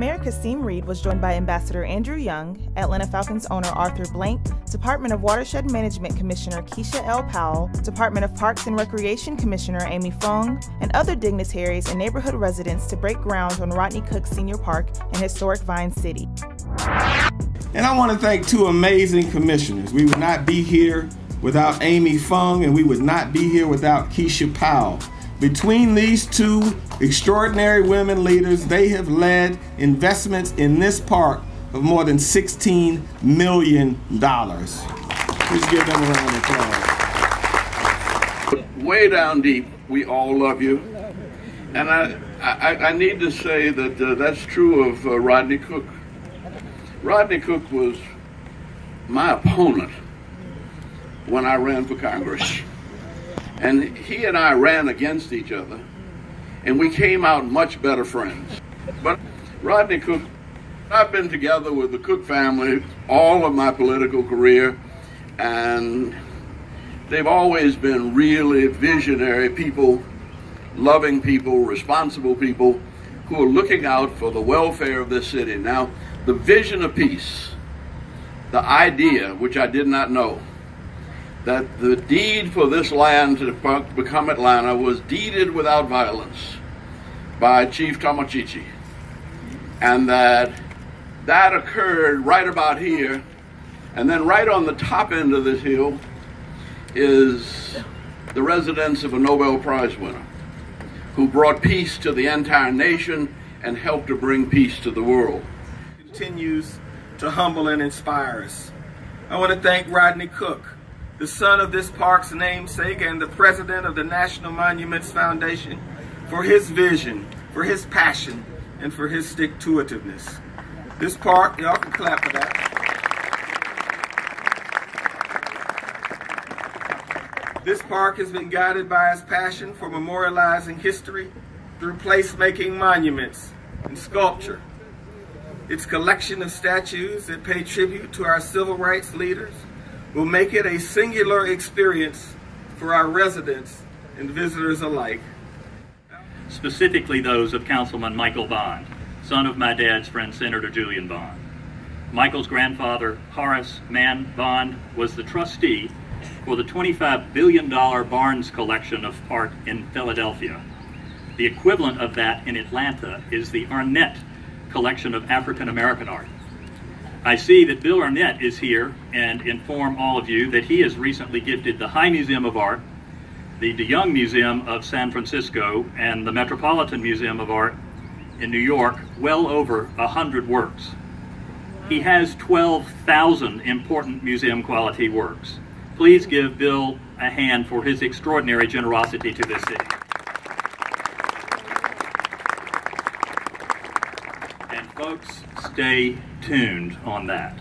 Mayor Kasim Reed was joined by Ambassador Andrew Young, Atlanta Falcons owner Arthur Blank, Department of Watershed Management Commissioner Kishia L. Powell, Department of Parks and Recreation Commissioner Amy Phuong, and other dignitaries and neighborhood residents to break ground on Rodney Cook Senior Park in historic Vine City. And I want to thank two amazing commissioners. We would not be here without Amy Phuong, and we would not be here without Kishia Powell. Between these two extraordinary women leaders, they have led investments in this park of more than $16 million. Please give them a round of applause. Way down deep, we all love you. And I, I, I need to say that uh, that's true of uh, Rodney Cook. Rodney Cook was my opponent when I ran for Congress. And he and I ran against each other, and we came out much better friends. But Rodney Cook, I've been together with the Cook family all of my political career, and they've always been really visionary people, loving people, responsible people who are looking out for the welfare of this city. Now, the vision of peace, the idea, which I did not know, that the deed for this land to become Atlanta was deeded without violence by Chief Tomochichi. And that that occurred right about here. And then right on the top end of this hill is the residence of a Nobel Prize winner who brought peace to the entire nation and helped to bring peace to the world. Continues to humble and inspire us. I want to thank Rodney Cook the son of this park's namesake and the president of the National Monuments Foundation, for his vision, for his passion, and for his stick-to-itiveness. This park, y'all can clap for that. This park has been guided by his passion for memorializing history through placemaking monuments and sculpture. Its collection of statues that pay tribute to our civil rights leaders, will make it a singular experience for our residents and visitors alike. Specifically those of Councilman Michael Bond, son of my dad's friend Senator Julian Bond. Michael's grandfather, Horace Mann Bond, was the trustee for the $25 billion Barnes collection of art in Philadelphia. The equivalent of that in Atlanta is the Arnett collection of African American art. I see that Bill Arnett is here and inform all of you that he has recently gifted the High Museum of Art, the De Young Museum of San Francisco, and the Metropolitan Museum of Art in New York well over 100 works. He has 12,000 important museum quality works. Please give Bill a hand for his extraordinary generosity to this city. And folks, stay tuned on that.